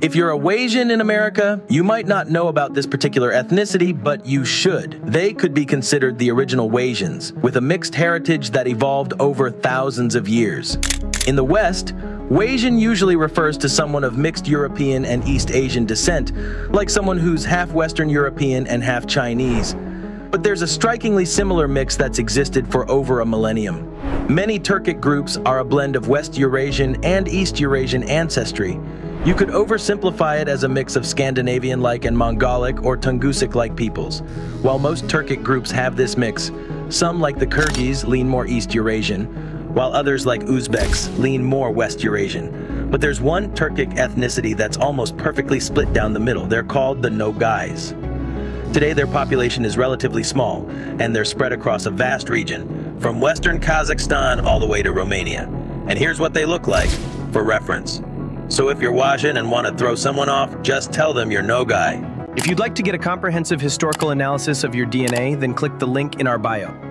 If you're a Wasian in America, you might not know about this particular ethnicity, but you should. They could be considered the original Wasians, with a mixed heritage that evolved over thousands of years. In the West, Wasian usually refers to someone of mixed European and East Asian descent, like someone who's half Western European and half Chinese. But there's a strikingly similar mix that's existed for over a millennium. Many Turkic groups are a blend of West Eurasian and East Eurasian ancestry, you could oversimplify it as a mix of Scandinavian-like and Mongolic or Tungusic-like peoples. While most Turkic groups have this mix, some like the Kyrgyz lean more East Eurasian, while others like Uzbeks lean more West Eurasian. But there's one Turkic ethnicity that's almost perfectly split down the middle. They're called the Nogais. Today their population is relatively small, and they're spread across a vast region, from western Kazakhstan all the way to Romania. And here's what they look like, for reference. So if you're watching and want to throw someone off, just tell them you're no guy. If you'd like to get a comprehensive historical analysis of your DNA, then click the link in our bio.